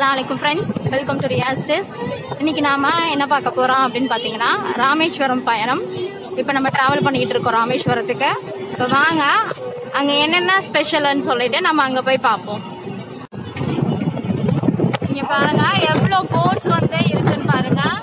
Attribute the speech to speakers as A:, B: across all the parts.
A: அஸ்லாம் வலைக்கும் friends welcome to Riyaz இன்றைக்கி நாம் என்ன பார்க்க போகிறோம் அப்படின்னு பார்த்தீங்கன்னா ராமேஸ்வரம் பயணம். இப்போ நம்ம ட்ராவல் பண்ணிக்கிட்டு இருக்கோம் ராமேஸ்வரத்துக்கு. இப்போ வாங்க அங்கே என்னென்ன ஸ்பெஷல்னு சொல்லிட்டு நம்ம அங்கே போய் பார்ப்போம். இங்கே பாருங்கள் எவ்வளோ போட்ஸ் வந்து இருக்குன்னு பாருங்கள்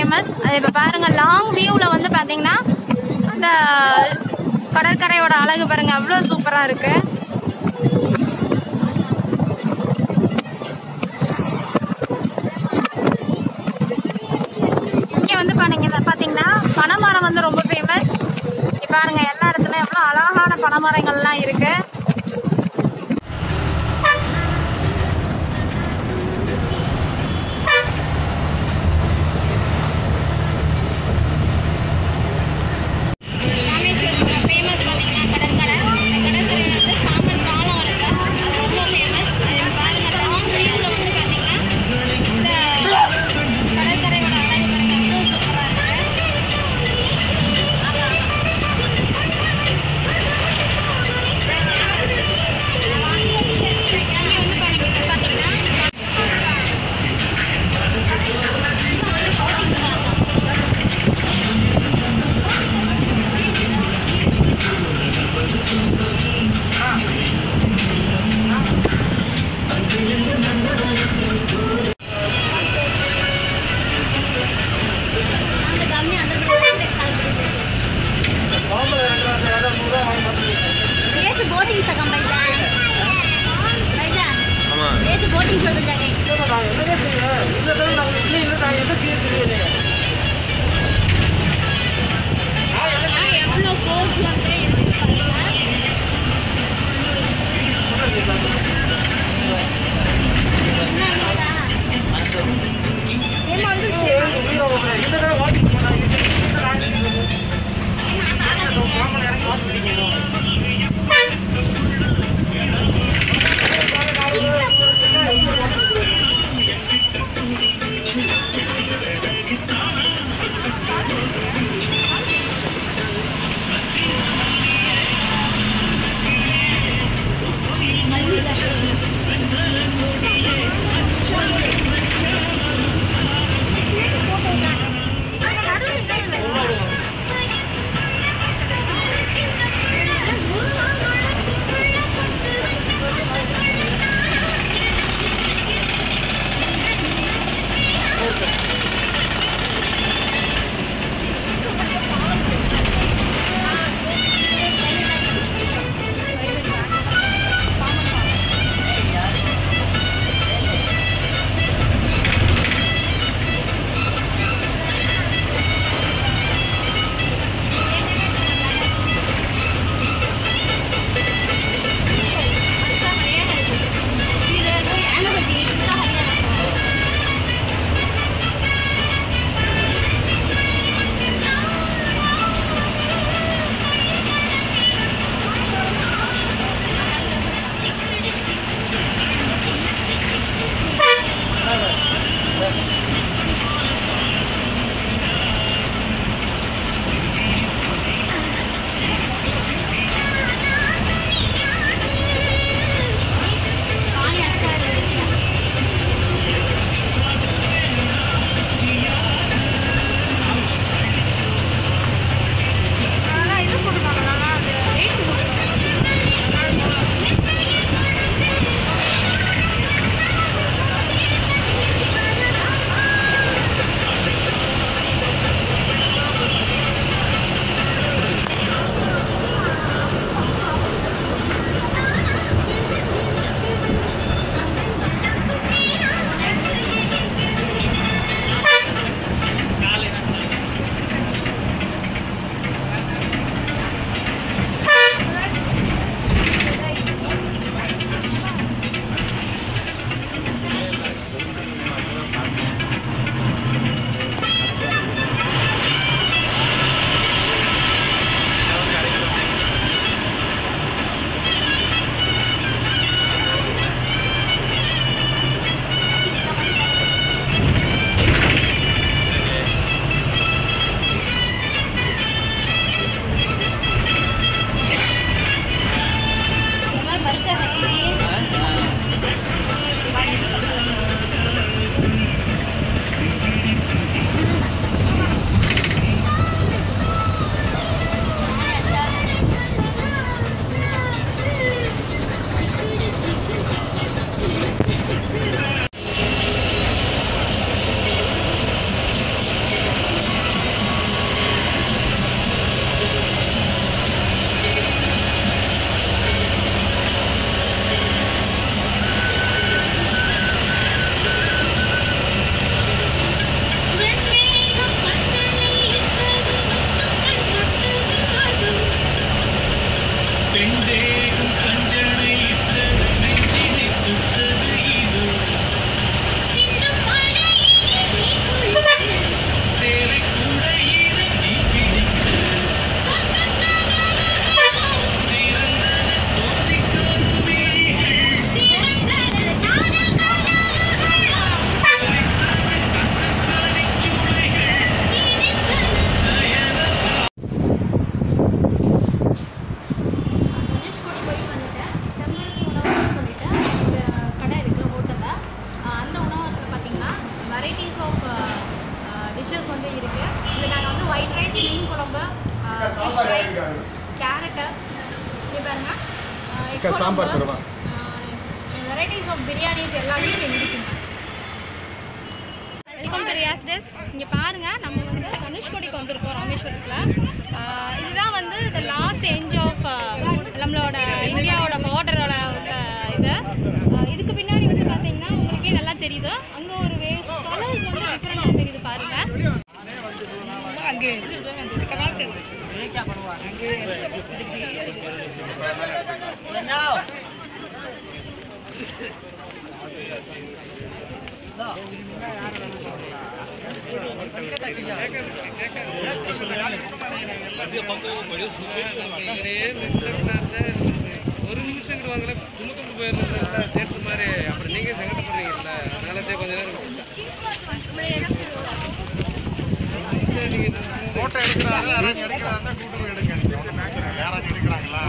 A: ஃபேமஸ் அது இப்போ பாருங்கள் லாங் வியூவில் வந்து பார்த்தீங்கன்னா அந்த கடற்கரையோட அழகு பாருங்க அவ்வளோ சூப்பராக இருக்குது இங்கே வந்து பாருங்க பார்த்தீங்கன்னா பனைமரம் வந்து ரொம்ப ஃபேமஸ் பாருங்கள் எல்லா இடத்துலயும் எவ்வளோ அழகான பனைமரங்கள்லாம் இருக்கு.
B: சாம்பார்
A: தருவான் ஒரு
C: நிமிஷம் இங்கிட்டு வாங்கல. போயிருந்த கும்பு போயிருந்தா தேர்த்து மாதிரி அப்புறம் நீங்கள் சங்கடப்படுறீங்கல்ல. அதனால கொஞ்ச நேரம்
B: ஃபோட்டோ எடுக்கிறாங்க யாராச்சும் எடுக்கிறாங்க யாராச்சும் எடுக்கிறாங்களா?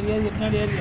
D: ஏறி ஏறி பின்னாடி ஏறி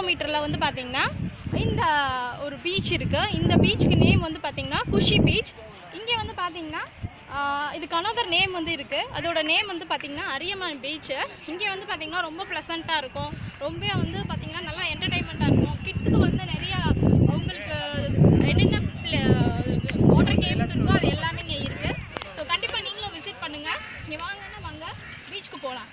A: கிலோமீட்டரில் வந்து பார்த்தீங்கன்னா இந்த ஒரு பீச் இருக்குது இந்த பீச்சுக்கு நேம் வந்து பார்த்திங்கன்னா குஷி பீச் இங்கே வந்து பார்த்திங்கன்னா இதுக்கு அனதர் நேம் வந்து இருக்குது அதோட நேம் வந்து பார்த்திங்கன்னா அரியமான் பீச்சு இங்கே வந்து பார்த்திங்கன்னா ரொம்ப ப்ளசண்ட்டாக இருக்கும். ரொம்ப வந்து பார்த்திங்கன்னா நல்லா என்டர்டைன்மெண்ட்டாக இருக்கும். கிட்ஸுக்கு வந்து நிறையா அவங்களுக்கு என்னென்ன வாட்டர் கேம்ஸ் இருக்கோ அது எல்லாமே இங்கே இருக்குது ஸோ கண்டிப்பாக நீங்களும் விசிட் பண்ணுங்கள் இங்கே வாங்கன்னா வாங்க பீச்சுக்கு போகலாம்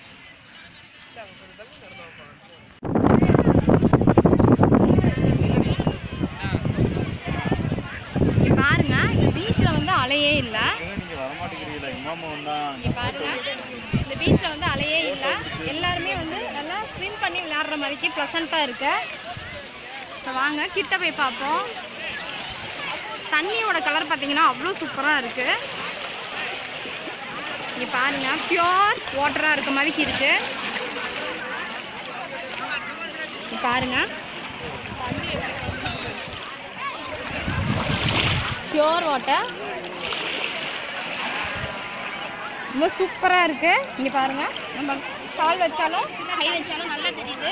A: இங்கே பாருங்க இந்த பீச்சில் வந்து அலையே இல்லை. இந்த பீச்சில் வந்து அலையே இல்லை. எல்லாருமே வந்து நல்லா ஸ்விம் பண்ணி விளையாடுற மாதிரிக்கு ப்ளசண்ட்டாக இருக்கு. இப்போ வாங்க கிட்ட போய் பார்ப்போம். தண்ணியோட கலர் பார்த்தீங்கன்னா அவ்வளோ சூப்பராக இருக்கு. இங்கே பாருங்க பியோர் வாட்டராக இருக்க மாதிரிக்கு இருக்கு. இங்க பாருங்க. பியோர் வாட்டர் ரொம்ப சூப்பராக இருக்குது இங்கே பாருங்கள் நம்ம கால் வச்சாலும் கை வச்சாலும் நல்லா தெரியுது.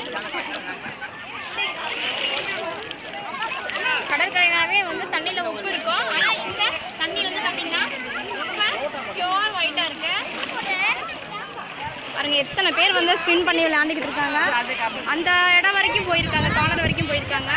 A: கடற்கரைனாவே வந்து தண்ணியில் உப்பு இருக்கும். ஆனால் இந்த தண்ணி வந்து பார்த்தீங்கன்னா ரொம்ப பியோர் ஒயிட்டாக இருக்குது பாருங்கள் எத்தனை பேர் வந்து ஸ்பின் பண்ணி விளையாண்டுக்கிட்டு இருக்காங்க. அந்த இடம் வரைக்கும் போயிருக்காங்க கார்னர் வரைக்கும் போயிருக்காங்க.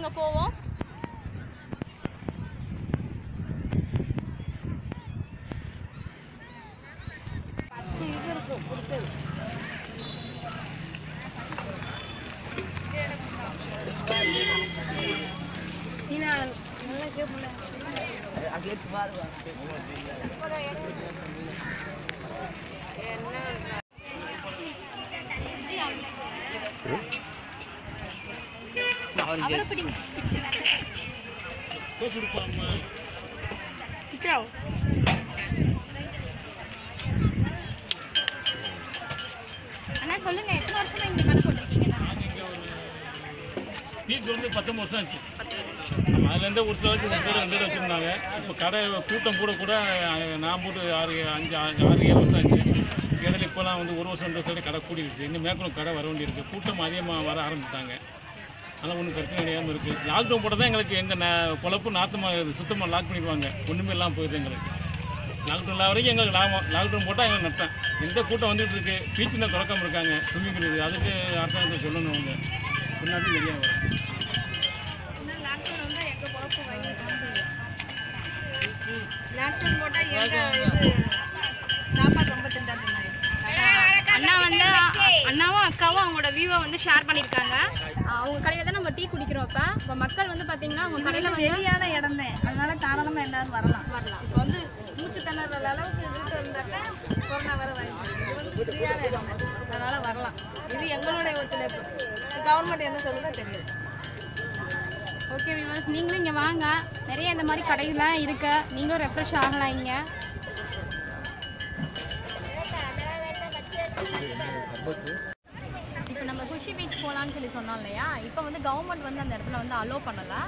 A: வாங்க நம்ம அங்கே போவோம்.
E: ஆமா, வச்சு ரெண்டு ரெண்டு வச்சுருந்தாங்க. இப்போ கடை கூட்டம் கூட கூட நான் போட்டு ஆறு அஞ்சு அஞ்சு ஆறு ஏழு வருஷம் ஆச்சு. இடையில இப்போலாம் வந்து ஒரு வருஷம் ரெண்டு வருஷம் கடை கூடிடுச்சு. இன்னும் மேற்கொண்டு கடை வர வேண்டியிருக்கு. கூட்டம் அதிகமாக வர ஆரம்பிச்சிட்டாங்க. அதெல்லாம் ஒன்றும் பிரச்சனை கிடையாமல் இருக்குது லாக்டவுன் போட்டால் தான் எங்களுக்கு எங்கள் ந பொழப்பு நாத்தமாக சுத்தமாக லாக் பண்ணிடுவாங்க ஒன்றுமே இல்லாமல் போயிடுது எங்களுக்கு. லாக்டவுன் இல்லாத வரைக்கும் எங்களுக்கு லாபம். லாக்டவுன் போட்டால் எங்களுக்கு நட்டம் எந்த கூட்டம் வந்துட்டு இருக்கு? பீச்சில் திறக்காமல் இருக்காங்க. ஸ்விம்மிங் இருக்குது அதுக்கு அரசாங்கத்தை சொல்லணும் அவங்க. சொன்னாலும் சரியாக வரும்
A: அண்ணா வந்து அண்ணாவும் அக்காவும் அவங்களோட வியூவை வந்து ஷேர் பண்ணியிருக்காங்க. அவங்க கடையில் தான் நம்ம டீ குடிக்கிறோம் இப்போ இப்போ மக்கள் வந்து பார்த்தீங்கன்னா அவங்க கடையில்
F: வெளியான இடமே. அதனால தாராளமா எல்லாரும் வரலாம். வரலாம். இப்போ வந்து மூச்சு திணறல் அளவுக்கு வீட்டு இருந்தாக்கா கொரோனா வர வாய்ப்பு. இது வந்து ஃப்ரீயான இடம். அதனால வரலாம். இது எங்களுடைய ஒத்துழைப்பு. கவர்மெண்ட் என்ன சொல்லுதோ தெரியாது
A: ஓகே விவாஸ் நீங்களும் இங்கே வாங்க. நிறைய இந்த மாதிரி கடைகள்லாம் இருக்கு. நீங்களும் ரெஃப்ரெஷ் ஆகலாம் இங்கே. இப்போ நம்ம குஷி பீச் போகலான்னு சொல்லி சொன்னோம் இல்லையா? இப்போ வந்து கவர்மெண்ட் வந்து அந்த இடத்துல வந்து அலோவ் பண்ணலை.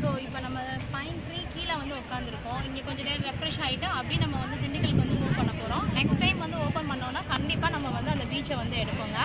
A: ஸோ இப்போ நம்ம பைன் ட்ரீ கீழே வந்து உட்காந்துருக்கோம் இங்கே கொஞ்சம் நேரம் ரெஃப்ரெஷ் ஆகிட்டு அப்படியே நம்ம வந்து திண்டுக்கலுக்கு வந்து மூவ் பண்ண போகிறோம் நெக்ஸ்ட் டைம் வந்து ஓப்பன் பண்ணோன்னா கண்டிப்பாக நம்ம வந்து அந்த பீச்சை வந்து எடுப்போங்க.